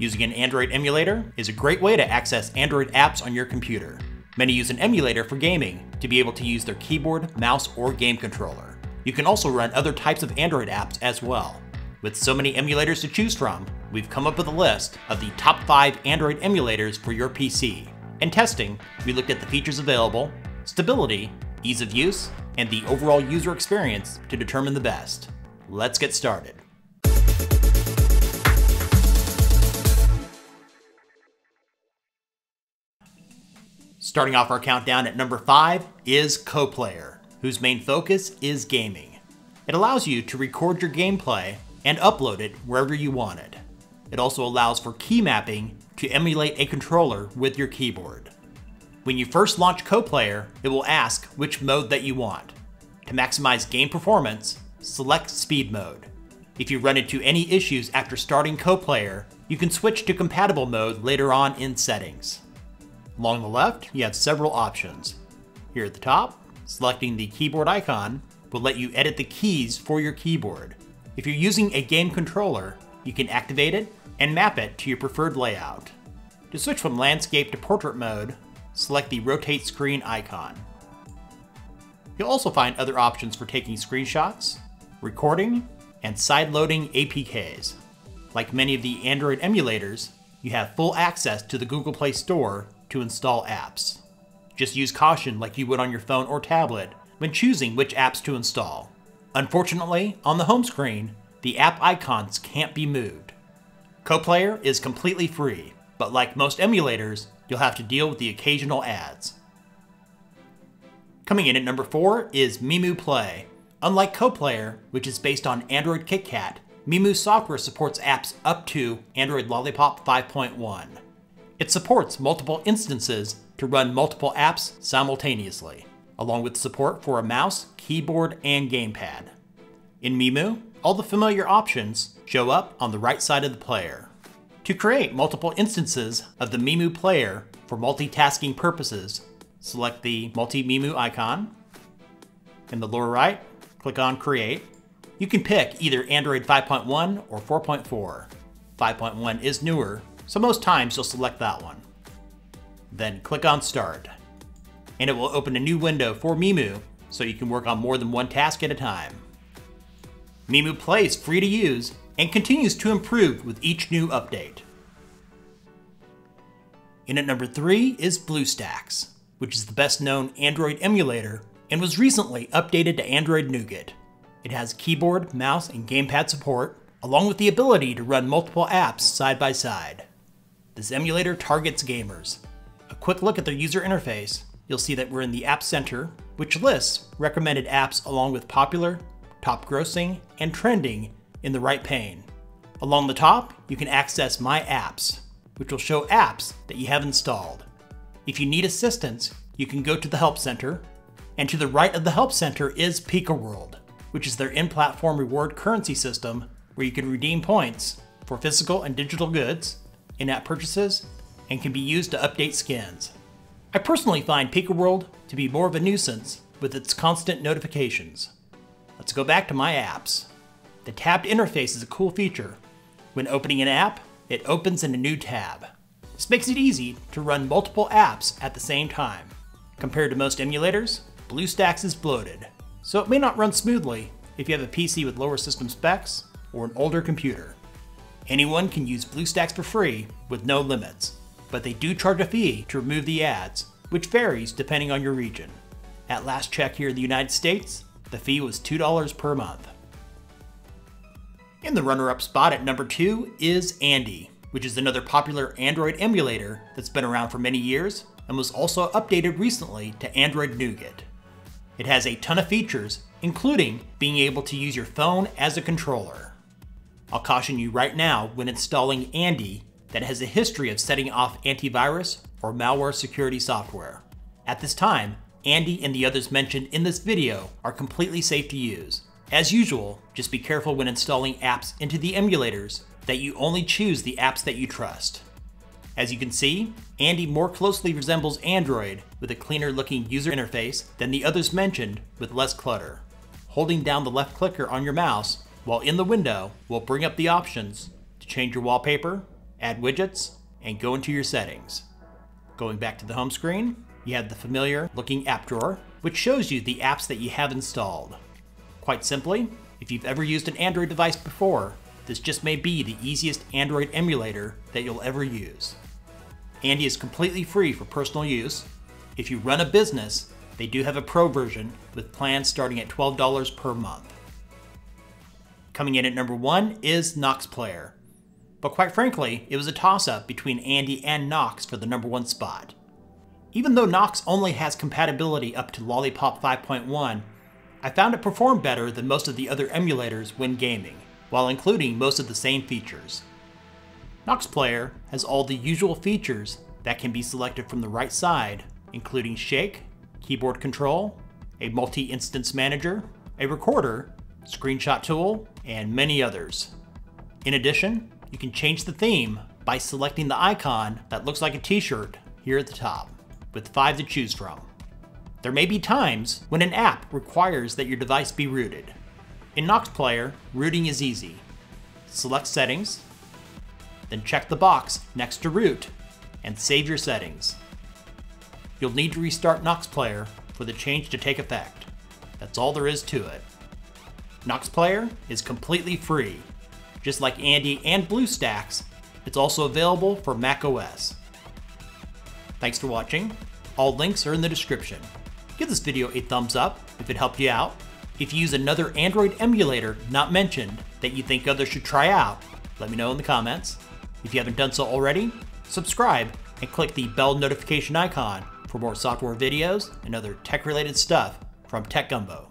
Using an Android emulator is a great way to access Android apps on your computer. Many use an emulator for gaming to be able to use their keyboard, mouse, or game controller. You can also run other types of Android apps as well. With so many emulators to choose from, we've come up with a list of the top 5 Android emulators for your PC. In testing, we looked at the features available, stability, ease of use, and the overall user experience to determine the best. Let's get started. Starting off our countdown at number 5 is KoPlayer, whose main focus is gaming. It allows you to record your gameplay and upload it wherever you want it. It also allows for key mapping to emulate a controller with your keyboard. When you first launch KoPlayer, it will ask which mode that you want. To maximize game performance, select Speed Mode. If you run into any issues after starting KoPlayer, you can switch to compatible mode later on in settings. Along the left, you have several options. Here at the top, selecting the keyboard icon will let you edit the keys for your keyboard. If you're using a game controller, you can activate it and map it to your preferred layout. To switch from landscape to portrait mode, select the rotate screen icon. You'll also find other options for taking screenshots, recording, and sideloading APKs. Like many of the Android emulators, you have full access to the Google Play Store to install apps. Just use caution like you would on your phone or tablet when choosing which apps to install. Unfortunately, on the home screen, the app icons can't be moved. KoPlayer is completely free, but like most emulators, you'll have to deal with the occasional ads. Coming in at number 4 is MEmu Play. Unlike KoPlayer, which is based on Android KitKat, MEmu software supports apps up to Android Lollipop 5.1. It supports multiple instances to run multiple apps simultaneously, along with support for a mouse, keyboard, and gamepad. In MEmu, all the familiar options show up on the right side of the player. To create multiple instances of the MEmu player for multitasking purposes, select the Multi-MEmu icon. In the lower right, click on Create. You can pick either Android 5.1 or 4.4. 5.1 is newer, so most times you'll select that one. Then click on Start. And it will open a new window for MEmu so you can work on more than one task at a time. MEmu Play is free to use and continues to improve with each new update. In at number 3 is BlueStacks, which is the best known Android emulator and was recently updated to Android Nougat. It has keyboard, mouse, and gamepad support, along with the ability to run multiple apps side by side. This emulator targets gamers. A quick look at the user interface, you'll see that we're in the App Center, which lists recommended apps along with popular, top grossing, and trending in the right pane. Along the top, you can access My Apps, which will show apps that you have installed. If you need assistance, you can go to the Help Center, and to the right of the Help Center is Pika World, which is their in-platform reward currency system where you can redeem points for physical and digital goods, in-app purchases, and can be used to update skins. I personally find PikaWorld to be more of a nuisance with its constant notifications. Let's go back to my apps. The tabbed interface is a cool feature. When opening an app, it opens in a new tab. This makes it easy to run multiple apps at the same time. Compared to most emulators, BlueStacks is bloated, so it may not run smoothly if you have a PC with lower system specs or an older computer. Anyone can use BlueStacks for free with no limits, but they do charge a fee to remove the ads, which varies depending on your region. At last check here in the United States, the fee was $2 per month. In the runner-up spot at number 2 is Andy, which is another popular Android emulator that's been around for many years and was also updated recently to Android Nougat. It has a ton of features, including being able to use your phone as a controller. I'll caution you right now when installing Andy that it has a history of setting off antivirus or malware security software. At this time, Andy and the others mentioned in this video are completely safe to use. As usual, just be careful when installing apps into the emulators that you only choose the apps that you trust. As you can see, Andy more closely resembles Android with a cleaner looking user interface than the others mentioned with less clutter. Holding down the left clicker on your mouse while in the window we'll bring up the options to change your wallpaper, add widgets, and go into your settings. Going back to the home screen, you have the familiar looking app drawer, which shows you the apps that you have installed. Quite simply, if you've ever used an Android device before, this just may be the easiest Android emulator that you'll ever use. Andy is completely free for personal use. If you run a business, they do have a pro version with plans starting at $12 per month. Coming in at number one is Nox Player. But quite frankly, it was a toss up between Andy and Nox for the number one spot. Even though Nox only has compatibility up to Lollipop 5.1, I found it performed better than most of the other emulators when gaming, while including most of the same features. Nox Player has all the usual features that can be selected from the right side, including Shake, keyboard control, a multi-instance manager, a recorder, screenshot tool, and many others. In addition, you can change the theme by selecting the icon that looks like a t-shirt here at the top, with five to choose from. There may be times when an app requires that your device be rooted. In Nox Player, rooting is easy. Select Settings, then check the box next to Root, and save your settings. You'll need to restart Nox Player for the change to take effect. That's all there is to it. Nox Player is completely free. Just like Andy and BlueStacks, it's also available for macOS. Thanks for watching. All links are in the description. Give this video a thumbs up if it helped you out. If you use another Android emulator not mentioned that you think others should try out, let me know in the comments. If you haven't done so already, subscribe and click the bell notification icon for more software videos and other tech related stuff from Tech Gumbo.